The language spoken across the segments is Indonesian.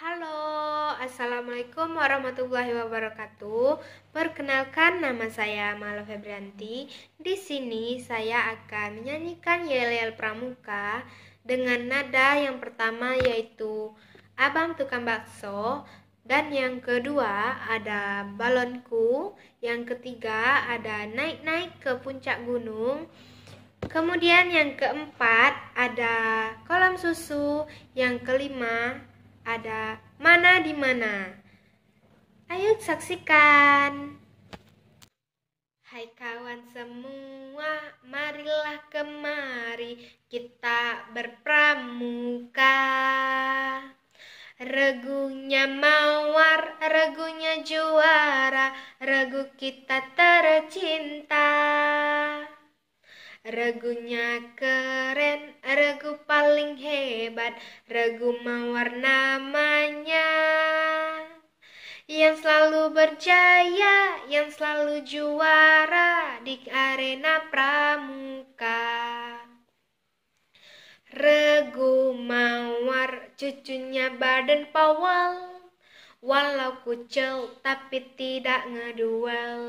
Halo, Assalamualaikum warahmatullahi wabarakatuh. Perkenalkan nama saya Mala Febrianti. Di sini saya akan menyanyikan Yel-Yel Pramuka dengan nada yang pertama yaitu Abang Tukang Bakso dan yang kedua ada balonku, yang ketiga ada naik-naik ke puncak gunung. Kemudian yang keempat ada kolam susu, yang kelima ada mana di mana. Ayo saksikan. Hai kawan semua, marilah kemari kita berpramuka. Regunya mawar, regunya juara, regu kita tercinta. Regunya keren, regu paling hebat, regu mawar namanya. Yang selalu berjaya, yang selalu juara di arena pramuka. Cucunya badan pawal, walau kucel tapi tidak ngeduel.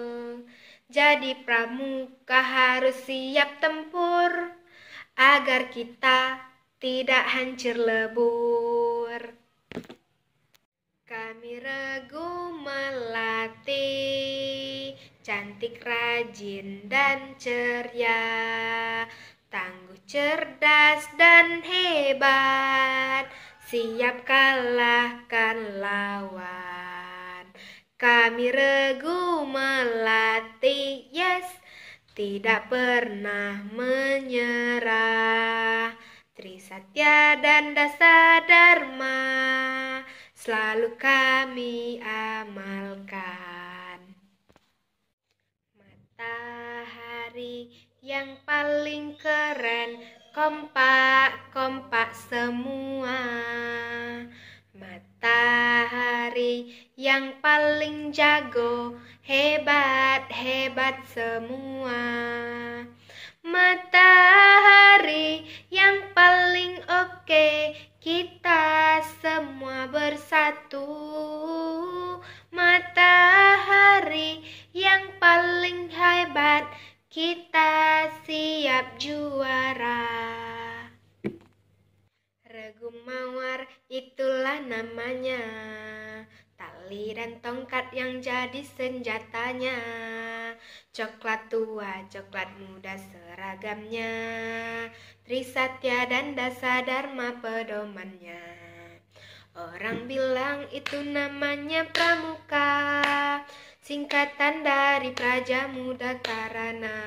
Jadi pramuka harus siap tempur agar kita tidak hancur lebur. Kami regu melati, cantik, rajin, dan ceria, tangguh, cerdas, dan hebat, siap kalahkan lawan. Kami regu melatih, yes, tidak pernah menyerah. Trisatya dan Dasa Dharma selalu kami amalkan. Matahari yang paling keren, kompak-kompak semua. Matahari yang paling jago, hebat-hebat semua. Matahari yang paling oke, kita semua bersatu. Matahari yang paling hebat, kita siap juara. Regu mawar itulah namanya. Tali dan tongkat yang jadi senjatanya. Coklat tua, coklat muda seragamnya. Trisatya dan Dasa Dharma pedomannya. Orang bilang itu namanya pramuka. Singkatan dari Praja Muda Karana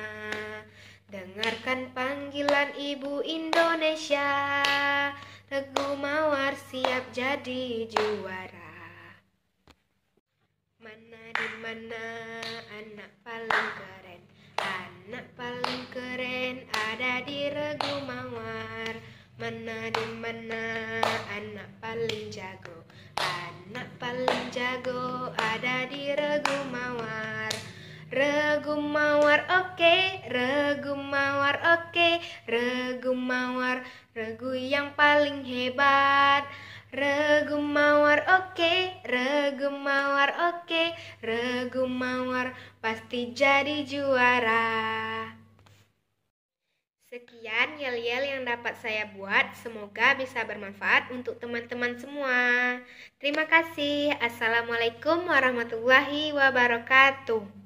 Dengarkan panggilan Ibu Indonesia Regu Mawar siap jadi juara. Mana di mana anak paling keren? Anak paling keren ada di Regu Mawar. Mana di mana anak paling jago? Anak paling jago ada di Regu Mawar. Paling hebat. Regu mawar oke, okay. regu mawar oke, regu mawar pasti jadi juara. Sekian yel-yel yang dapat saya buat, semoga bisa bermanfaat untuk teman-teman semua. Terima kasih. Assalamualaikum warahmatullahi wabarakatuh.